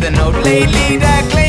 the note. Lately that claims